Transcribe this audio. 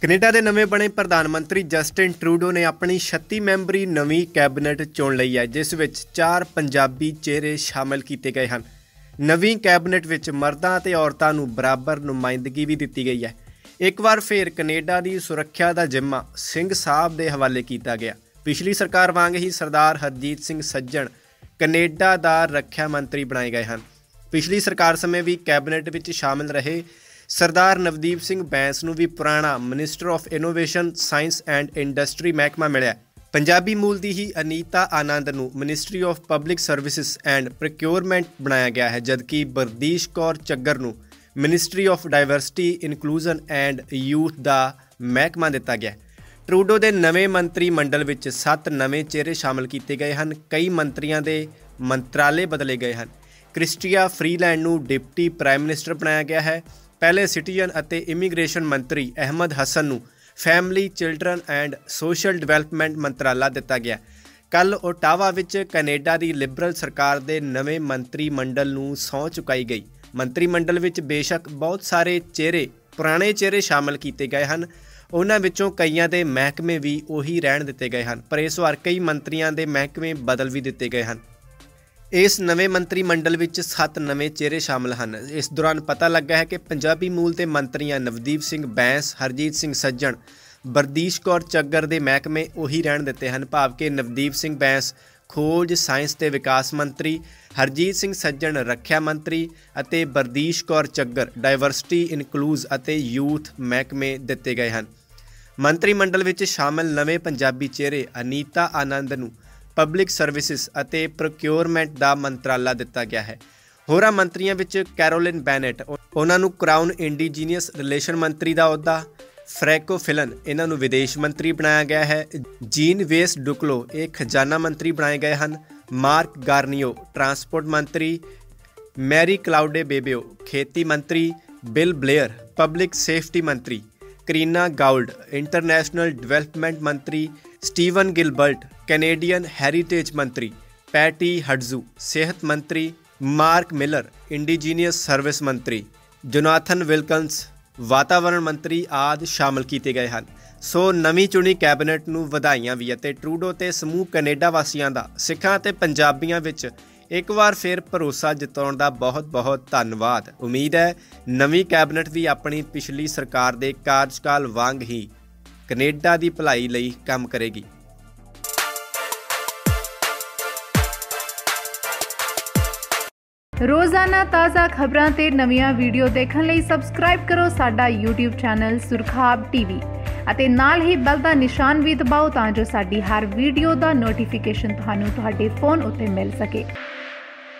Canada ਦੇ ਨਵੇਂ ਬਣੇ ਪ੍ਰਧਾਨ ਮੰਤਰੀ ਜਸਟਿਨ ਟਰੂਡੋ ਨੇ ਆਪਣੀ 36 ਮੈਂਬਰੀ ਨਵੀਂ ਕੈਬਨਿਟ ਚੁਣ ਲਈ ਹੈ, ਜਿਸ ਵਿੱਚ ਚਾਰ ਪੰਜਾਬੀ ਚਿਹਰੇ ਸ਼ਾਮਲ ਕੀਤੇ ਗਏ ਹਨ। ਨਵੀਂ ਕੈਬਨਿਟ ਵਿੱਚ ਮਰਦਾਂ ਅਤੇ ਔਰਤਾਂ ਨੂੰ ਬਰਾਬਰ ਨੁਮਾਇੰਦਗੀ ਵੀ ਦਿੱਤੀ ਗਈ ਹੈ। ਇੱਕ ਵਾਰ ਫੇਰ ਕੈਨੇਡਾ ਦੀ ਸੁਰੱਖਿਆ ਦਾ ਜਿੰਮਾ ਸਿੰਘ ਸਾਹਿਬ ਦੇ ਹਵਾਲੇ ਕੀਤਾ ਗਿਆ। ਪਿਛਲੀ ਸਰਕਾਰ ਵਾਂਗ ਹੀ ਸਰਦਾਰ ਹਰਜੀਤ ਸਿੰਘ ਸੱਜਣ ਕੈਨੇਡਾ ਦਾ ਰੱਖਿਆ ਮੰਤਰੀ ਬਣਾਏ ਗਏ ਹਨ। ਪਿਛਲੀ ਸਰਕਾਰ ਸਮੇਂ ਵੀ ਕੈਬਨਿਟ ਵਿੱਚ ਸ਼ਾਮਲ ਰਹੇ ਸਰਦਾਰ ਨਵਦੀਪ ਸਿੰਘ ਬੈਂਸ ਨੂੰ ਵੀ ਪੁਰਾਣਾ minister of innovation science and industry ਮਹਿਕਮਾ ਮਿਲਿਆ ਪੰਜਾਬੀ ਮੂਲ ਦੀ ਹੀ ਅਨੀਤਾ ਆਨੰਦ ਨੂੰ ministry of public services and procurement ਬਣਾਇਆ ਗਿਆ ਹੈ, ਜਦਕਿ ਬਰਦੀਸ਼ ਕੌਰ ਚੱਗਰ ਨੂੰ ministry of diversity inclusion and youth ਦਾ ਮਹਿਕਮਾ ਦਿੱਤਾ ਗਿਆ ਟਰੂਡੋ ਦੇ ਨਵੇਂ ਮੰਤਰੀ ਮੰਡਲ ਵਿੱਚ 7 ਨਵੇਂ ਚਿਹਰੇ ਸ਼ਾਮਲ ਕੀਤੇ ਗਏ ਹਨ। ਕਈ ਮੰਤਰੀਆਂ ਦੇ ਮੰਤਰਾਲੇ ਬਦਲੇ ਗਏ ਹਨ। ਕ੍ਰਿਸਟੀਆ ਫਰੀਲੈਂਡ ਨੂੰ ਡਿਪਟੀ ਪ੍ਰਾਈਮ ਮਿਨਿਸਟਰ ਬਣਾਇਆ ਗਿਆ ਹੈ। ਪਹਿਲੇ ਸਿਟੀਜ਼ਨ ਅਤੇ ਇਮੀਗ੍ਰੇਸ਼ਨ ਮੰਤਰੀ ਅਹਿਮਦ ਹਸਨ ਨੂੰ family, children and social development ਮੰਤਰਾਲਾ ਦਿੱਤਾ ਗਿਆ। ਕੱਲ ਓਟਾਵਾ ਵਿੱਚ ਕੈਨੇਡਾ ਦੀ ਲਿਬਰਲ ਸਰਕਾਰ ਦੇ ਨਵੇਂ ਮੰਤਰੀ ਮੰਡਲ ਨੂੰ ਸਹੁੰ ਚੁਕਾਈ ਗਈ। ਮੰਤਰੀ ਮੰਡਲ ਵਿੱਚ ਬੇਸ਼ੱਕ ਬਹੁਤ ਸਾਰੇ ਚਿਹਰੇ, ਪੁਰਾਣੇ ਚਿਹਰੇ ਸ਼ਾਮਲ ਕੀਤੇ ਗਏ ਹਨ। ਉਹਨਾਂ ਵਿੱਚੋਂ ਕਈਆਂ ਦੇ ਮਹਿਕਮੇ ਵੀ ਉਹੀ ਰਹਿਣ ਦਿੱਤੇ ਗਏ ਹਨ, ਪਰ ਇਸ ਵਾਰ ਕਈ ਮੰਤਰੀਆਂ ਦੇ ਮਹਿਕਮੇ ਬਦਲ ਵੀ ਦਿੱਤੇ ਗਏ ਹਨ। ਇਸ ਨਵੇਂ ਮੰਤਰੀ ਮੰਡਲ ਵਿੱਚ 7 ਨਵੇਂ ਚਿਹਰੇ ਸ਼ਾਮਲ ਹਨ। ਇਸ ਦੌਰਾਨ ਪਤਾ ਲੱਗਾ ਹੈ ਕਿ ਪੰਜਾਬੀ ਮੂਲ ਦੇ ਮੰਤਰੀਆਂ ਨਵਦੀਪ ਸਿੰਘ ਬੈਂਸ, ਹਰਜੀਤ ਸਿੰਘ ਸੱਜਣ, ਬਰਦੀਸ਼ ਕੌਰ ਚੱਗਰ ਦੇ ਮਹਿਕਮੇ ਉਹੀ ਰਹਿਣ ਦਿੱਤੇ ਹਨ। ਭਾਵ ਕਿ ਨਵਦੀਪ ਸਿੰਘ ਬੈਂਸ, ਖੋਜ, ਸਾਇੰਸ ਤੇ ਵਿਕਾਸ ਮੰਤਰੀ, ਹਰਜੀਤ ਸਿੰਘ ਸੱਜਣ, ਰੱਖਿਆ ਮੰਤਰੀ ਅਤੇ ਬਰਦੀਸ਼ ਕੌਰ ਚੱਗਰ ਡਾਈਵਰਸਿਟੀ ਇਨਕਲੂਜ਼ ਅਤੇ ਯੂਥ ਮਹਿਕਮੇ ਦਿੱਤੇ ਗਏ ਹਨ। ਮੰਤਰੀ ਮੰਡਲ ਵਿੱਚ ਸ਼ਾਮਲ ਨਵੇਂ ਪੰਜਾਬੀ ਚਿਹਰੇ ਅਨੀਤਾ ਆਨੰਦ ਨੂੰ ਪਬਲਿਕ ਸਰਵਿਸਿਜ਼ ਅਤੇ ਪ੍ਰੋਕਿਉਰਮੈਂਟ ਦਾ ਮੰਤਰਾਲਾ ਦਿੱਤਾ ਗਿਆ ਹੈ। ਹੋਰਾਂ ਮੰਤਰੀਆਂ ਵਿੱਚ ਕੈਰੋਲਿਨ ਬੈਨੇਟ ਉਹਨਾਂ ਨੂੰ ਕਰਾਊਨ ਇੰਡੀਜੀਨੀਅਸ ਰਿਲੇਸ਼ਨ ਮੰਤਰੀ ਦਾ ਅਹੁਦਾ ਫ੍ਰੈਕੋ ਫਿਲਨ ਇਹਨਾਂ ਨੂੰ ਵਿਦੇਸ਼ ਮੰਤਰੀ ਬਣਾਇਆ ਗਿਆ ਹੈ। ਜੀਨ ਵੇਸ ਡੁਕਲੋ, ਇਹ ਖਜ਼ਾਨਾ ਮੰਤਰੀ ਬਣਾਏ ਗਏ ਹਨ। ਮਾਰਕ ਗਾਰਨੀਓ, ਟਰਾਂਸਪੋਰਟ ਮੰਤਰੀ। ਮੈਰੀ ਕਲਾਉਡੇ ਬੇਬਿਓ, ਖੇਤੀ ਮੰਤਰੀ। ਬਿਲ ਬਲੇਅਰ, ਪਬਲਿਕ ਸੇਫਟੀ ਮੰਤਰੀ। ਕਰੀਨਾ ਗਾਉਲਡ ਇੰਟਰਨੈਸ਼ਨਲ ਡਿਵੈਲਪਮੈਂਟ ਮੰਤਰੀ। ਸਟੀਵਨ ਗਿਲਬਰਟ, ਕੈਨੇਡੀਅਨ ਹੈਰੀਟੇਜ ਮੰਤਰੀ, ਪੈਟੀ ਹਡਜ਼ੂ, ਸਿਹਤ ਮੰਤਰੀ, ਮਾਰਕ ਮਿਲਰ, ਇੰਡੀਜੀਨੀਅਸ ਸਰਵਿਸ ਮੰਤਰੀ, ਜੋਨਾਥਨ ਵਿਲਕਨਸ, ਵਾਤਾਵਰਣ ਮੰਤਰੀ ਆਦ ਸ਼ਾਮਲ ਕੀਤੇ ਗਏ ਹਨ। ਸੋ ਨਵੀਂ ਚੁਣੀ ਕੈਬਨਿਟ ਨੂੰ ਵਧਾਈਆਂ ਵੀ ਅਤੇ ਟਰੂਡੋ ਤੇ ਸਮੂਹ ਕੈਨੇਡਾ ਵਾਸੀਆਂ ਦਾ, ਸਿੱਖਾਂ ਤੇ ਪੰਜਾਬੀਆਂ ਵਿੱਚ ਇੱਕ ਵਾਰ ਫਿਰ ਭਰੋਸਾ ਜਤਾਉਣ ਦਾ ਬਹੁਤ-ਬਹੁਤ ਧੰਨਵਾਦ। ਉਮੀਦ ਹੈ ਨਵੀਂ ਕੈਬਨਿਟ ਵੀ ਆਪਣੀ ਪਿਛਲੀ ਸਰਕਾਰ ਦੇ ਕਾਰਜਕਾਲ ਵਾਂਗ ਹੀ ਕੈਨੇਡਾ ਦੀ ਭਲਾਈ ਲਈ ਕੰਮ ਕਰੇਗੀ। ਰੋਜ਼ਾਨਾ ਤਾਜ਼ਾ ਖਬਰਾਂ ਤੇ ਨਵੀਆਂ ਵੀਡੀਓ ਦੇਖਣ ਲਈ ਸਬਸਕ੍ਰਾਈਬ ਕਰੋ ਸਾਡਾ YouTube ਚੈਨਲ ਸੁਰਖਾਬ ਟੀਵੀ ਅਤੇ ਨਾਲ ਹੀ ਬੈਲ ਦਾ ਨਿਸ਼ਾਨ ਵੀ ਦਬਾਓ ਤਾਂ ਜੋ ਸਾਡੀ ਹਰ ਵੀਡੀਓ ਦਾ ਨੋਟੀਫਿਕੇਸ਼ਨ ਤੁਹਾਨੂੰ ਤੁਹਾਡੇ ਫੋਨ ਉੱਤੇ ਮਿਲ ਸਕੇ।